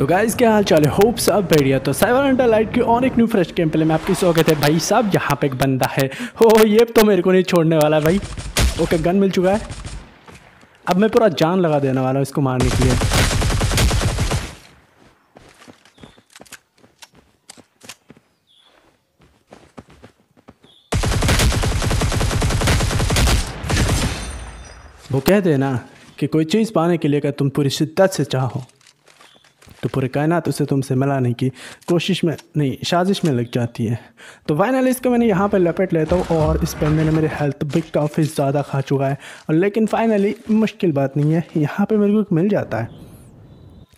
तो गाइस क्या हाल चाल होप सब बढ़िया। तो साइबर अंडर लाइट की और एक न्यू फ्रेश गेम में आपकी स्वागत है। भाई साहब, यहाँ पे एक बंदा है। हो ये तो मेरे को नहीं छोड़ने वाला है भाई। ओके गन मिल चुका है। अब मैं पूरा जान लगा देने वाला हूँ इसको मारने के लिए। वो कहते हैं ना कि कोई चीज़ पाने के लिए अगर तुम पूरी शिद्दत से चाहो तो पूरे कायनात उसे तुमसे मिलाने की कोशिश में, नहीं, साजिश में लग जाती है। तो फाइनली इसको मैंने यहाँ पर लपेट लेता हूँ और इस पर मैंने मेरे हेल्थ भी काफ़ी ज़्यादा खा चुका है। और लेकिन फाइनली मुश्किल बात नहीं है, यहाँ पर मेरे को मिल जाता है।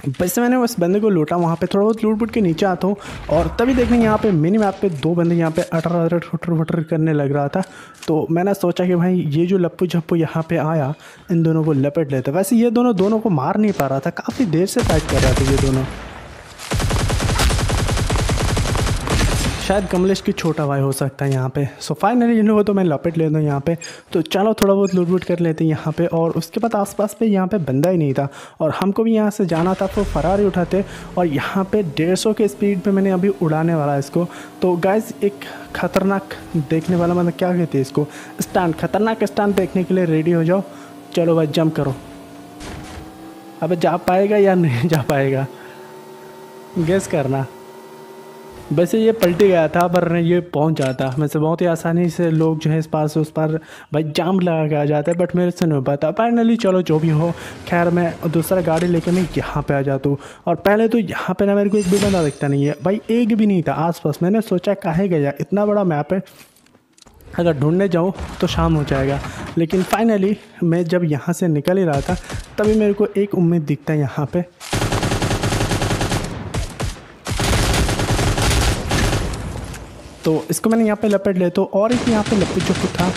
वैसे मैंने उस बंदे को लूटा, वहाँ पे थोड़ा बहुत लूट पुट के नीचे आता हूँ और तभी देखें यहाँ पे मिनी मैप पे दो बंदे यहाँ पे अटर अटर ठुटर वटर करने लग रहा था। तो मैंने सोचा कि भाई ये जो लप्पू झप्पू यहाँ पे आया, इन दोनों को लपेट लेते। वैसे ये दोनों दोनों को मार नहीं पा रहा था, काफ़ी देर से फाइट कर रहा था ये दोनों। शायद कमलेश की छोटा भाई हो सकता है यहाँ पे। सो फाइनली इन लोगों तो मैं लपेट लेता हूँ यहाँ पे। तो चलो, थोड़ा बहुत लूट वूट कर लेते हैं यहाँ पे, और उसके बाद आसपास पे यहाँ पे बंदा ही नहीं था। और हमको भी यहाँ से जाना था तो फरार ही उठाते। और यहाँ पे डेढ़ सौ के स्पीड पे मैंने अभी उड़ाने वाला है इसको। तो गाइज़ एक खतरनाक देखने वाला मतलब क्या कहते हैं इसको? स्टैंड खतरनाक स्टैंड देखने के लिए रेडी हो जाओ। चलो भाई जंप करो। अब जा पाएगा या नहीं जा पाएगा? गेस करना। वैसे ये पलटी गया था, पर ये पहुँच जाता वैसे बहुत ही आसानी से लोग जो है इस पास, उस पर भाई जाम लगा के आ जाते हैं बट मेरे से नहीं हो पाता। फाइनली चलो जो भी हो, खैर मैं दूसरा गाड़ी लेके मैं यहाँ पे आ जाता हूँ। और पहले तो यहाँ पे ना मेरे को एक भी बंदा दिखता नहीं है। भाई एक भी नहीं था आसपास। मैंने सोचा, काहे गया? इतना बड़ा मैप है। अगर ढूँढने जाऊँ तो शाम हो जाएगा। लेकिन फाइनली मैं जब यहाँ से निकल ही रहा था, तभी मेरे को एक उम्मीद दिखता है यहाँ पर तो इसको मैंने यहाँ पे लपेट ले तो और एक यहाँ पे लपेट, जो था।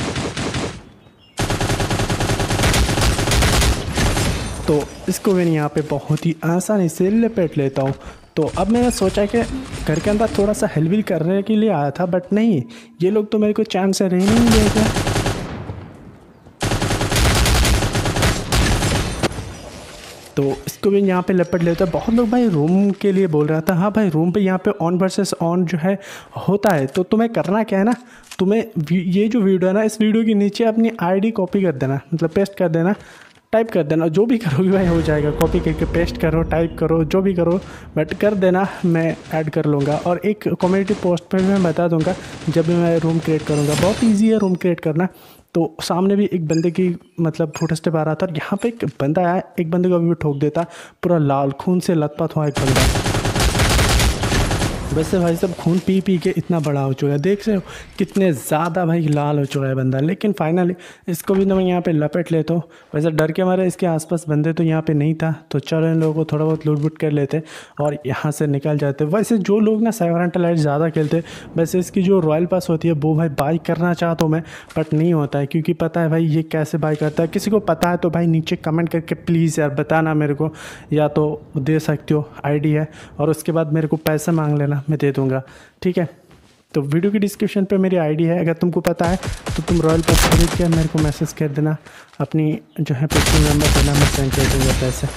तो इसको मैंने यहाँ पे बहुत ही आसानी से लपेट लेता हूँ। तो अब मैंने सोचा कि घर के अंदर थोड़ा सा हेल्प करने के लिए आया था बट नहीं, ये लोग तो मेरे को चांस से रहने नहीं देगा तो इसको भी यहाँ पे लपट लेते हैं। बहुत लोग भाई रूम के लिए बोल रहा था हाँ भाई रूम पे यहाँ पे ऑन वर्सेस ऑन जो है होता है तो तुम्हें करना क्या है ना? तुम्हें ये जो वीडियो है ना, इस वीडियो के नीचे अपनी आईडी कॉपी कर देना मतलब पेस्ट कर देना टाइप कर देना। जो भी करोगे भाई हो जाएगा। कॉपी करके पेस्ट करो टाइप करो, जो भी करो बट कर देना, मैं ऐड कर लूँगा। और एक कम्युनिटी पोस्ट पर भी मैं बता दूँगा, जब भी मैं रूम क्रिएट करूँगा। बहुत ईजी है रूम क्रिएट करना। तो सामने भी एक बंदे की मतलब फ़ोटो स्टेप आ रहा था और यहाँ पर एक बंदा आया, एक बंदे को अभी भी ठोक देता। पूरा लाल, खून से लथपथ हुआ एक बंदा। वैसे भाई सब खून पी पी के इतना बड़ा हो चुका है। देख रहे हो, कितने ज़्यादा भाई लाल हो चुका है बंदा। लेकिन फाइनली इसको भी ना मैं यहाँ पे लपेट लेता हूँ। वैसे डर के मारे इसके आसपास बंदे तो यहाँ पे नहीं था। तो चलो इन लोगों को थोड़ा बहुत लूट कर लेते और यहाँ से निकल जाते वैसे जो लोग ना सेवरेंटल लाइट ज़्यादा खेलते वैसे इसकी जो रॉयल पास होती है, वो भाई बाई करना चाहता हूँ मैं बट नहीं होता है। क्योंकि पता है भाई ये कैसे बाई करता है? किसी को पता है तो भाई नीचे कमेंट करके प्लीज़ यार बताना मेरे को। या तो दे सकते हो आई है। और उसके बाद मेरे को पैसे मांग लेना। मैं दे दूँगा। ठीक है? तो वीडियो की डिस्क्रिप्शन पे मेरी आईडी है। अगर तुमको पता है तो तुम रॉयल पास खरीद के मेरे को मैसेज कर देना। अपनी जो है पेटीएम नंबर देना मैं सेंड कर दूँगा पैसे।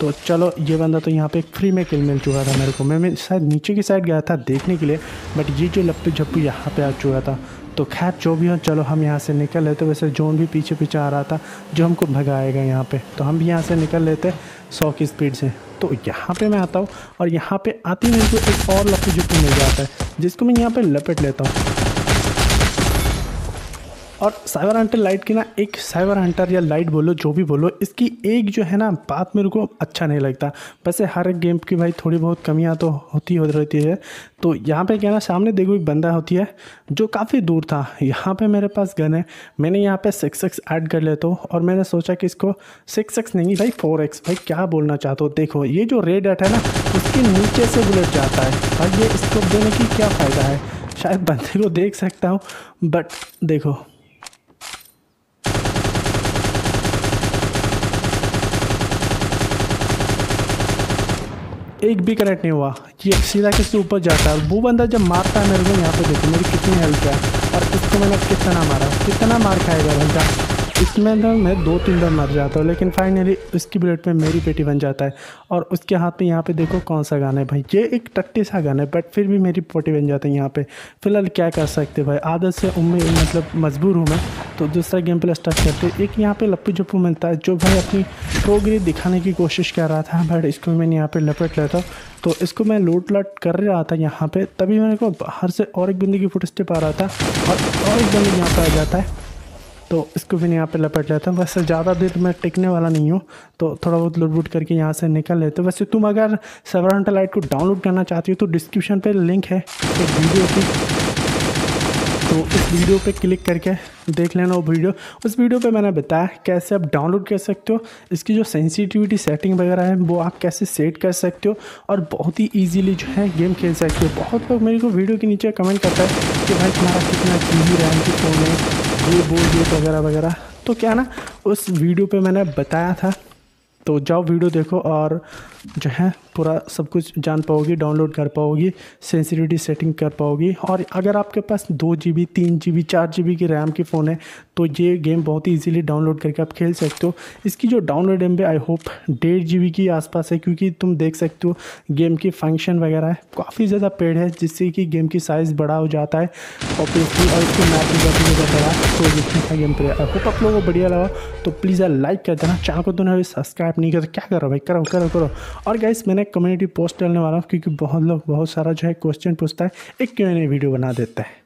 तो चलो, ये बंदा तो यहाँ पे एक फ्री में किल मिल चुका था मेरे को। मैं मैं शायद नीचे की साइड गया था देखने के लिए बट ये जो लप्पू झप्पू यहाँ पे आ चुका था तो खैर, जो भी हो, चलो हम यहाँ से निकल लेते वैसे जोन भी पीछे पीछे आ रहा था, जो हमको भगाएगा यहाँ पे। तो हम भी यहाँ से निकल लेते सौ की स्पीड से। तो यहाँ पे मैं आता हूँ और यहाँ पे आती मेरे को एक और लपट जुटू मिल जाता है, जिसको मैं यहाँ पे लपेट लेता हूँ। और साइबर हंटर लाइट की ना एक साइबर हंटर या लाइट बोलो, जो भी बोलो, इसकी एक जो है ना बात मेरे को अच्छा नहीं लगता। वैसे हर एक गेम की भाई थोड़ी बहुत कमियाँ तो होती हो रहती है। तो यहाँ पे क्या ना, सामने देखो एक बंदा होती है, जो काफ़ी दूर था। यहाँ पे मेरे पास गन है। मैंने यहाँ पे सिक्स एक्स ऐड कर लेता हूँ और मैंने सोचा कि इसको सिक्स एक्स नहीं, भाई फोर एक्स भाई क्या बोलना चाहते हो? देखो, ये जो रेड एट है ना उसके नीचे से बुलेट जाता है। और ये इसको देने की क्या फ़ायदा है? शायद बंदे को देख सकता हूँ बट देखो। एक भी कनेक्ट नहीं हुआ। ये सीधा किसी ऊपर जाता है? वो बंदा जब मारता है मेरे को यहाँ पे देखो, मेरी कितनी हेल्प है। और इसको मैंने कितना मारा? कितना मार खाएगा बंदा इसमें ना मैं दो तीन बार मर जाता हूँ, लेकिन फाइनली उसकी बुलेट में मेरी पेटी बन जाता है। और उसके हाथ में यहाँ पे देखो कौन सा गाना है भाई। ये एक टट्टी सा गाना है बट फिर भी मेरी पोटी बन जाती है यहाँ पे। फ़िलहाल क्या कर सकते भाई? आदत से उम्मीद मतलब मजबूर हूँ मैं। तो दूसरा गेम प्ले स्टार्ट करते एक यहाँ पे लप्पू जप्पू मिलता है, जो भाई अपनी प्रोग्रेस दिखाने की कोशिश कर रहा था बट इसको मैंने यहाँ पे लपेट लेता तो इसको मैं लूट लट कर रहा था यहाँ पे। तभी मेरे को बाहर से और एक बंदी की फुट स्टेप आ रहा था और एक बंदी यहाँ पे आ जाता है। तो इसको भी यहाँ पे लपेट लेता हूँ। वैसे ज़्यादा देर मैं टिकने वाला नहीं हूँ तो थोड़ा बहुत लुट करके यहाँ से निकल लेते वैसे तुम अगर सेवरंटा लाइट को डाउनलोड करना चाहती हो तो डिस्क्रिप्शन पे लिंक है एक वीडियो की। तो इस वीडियो पे क्लिक करके देख लेना वो वीडियो उस वीडियो पे मैंने बताया कैसे आप डाउनलोड कर सकते हो, इसकी जो सेंसिटिविटी सेटिंग वगैरह है, वो आप कैसे सेट कर सकते हो, और बहुत ही इजीली जो है गेम खेल सकते हो। बहुत लोग मेरे को वीडियो के नीचे कमेंट करता है कि भाई तुम्हारा कितना जी रैम की फ़ोन है ये बोल दिए वगैरह वगैरह। तो क्या ना, उस वीडियो पे मैंने बताया था तो जाओ वीडियो देखो और जो है, पूरा सब कुछ जान पाओगी डाउनलोड कर पाओगी सेंसिटिविटी सेटिंग कर पाओगी। और अगर आपके पास दो जी बी तीन जी बी चार जी बी की रैम की फ़ोन है तो ये गेम बहुत ही इजीली डाउनलोड करके आप खेल सकते हो। इसकी जो डाउनलोड एम आई होप डेढ़ जी बी के आसपास है, क्योंकि तुम देख सकते हो गेम की फ़ंक्शन वगैरह है। काफ़ी ज़्यादा पेड़ है, जिससे कि गेम की साइज़ बड़ा हो जाता है ऑब्वियसली और इसकी मैप भी काफ़ी ज़्यादा बड़ा तो ये है गेम प्ले आई होप आप लोगों को बढ़िया लगा तो प्लीज़ यार लाइक कर देना। चैनल को तुमने अभी सब्सक्राइब नहीं कर क्या करो भाई? करो करो करो। और गाइस मैंने कम्युनिटी पोस्ट डालने वाला हूँ क्योंकि बहुत लोग, बहुत सारा जो है क्वेश्चन पूछता है, एक क्यों वीडियो बना देता है।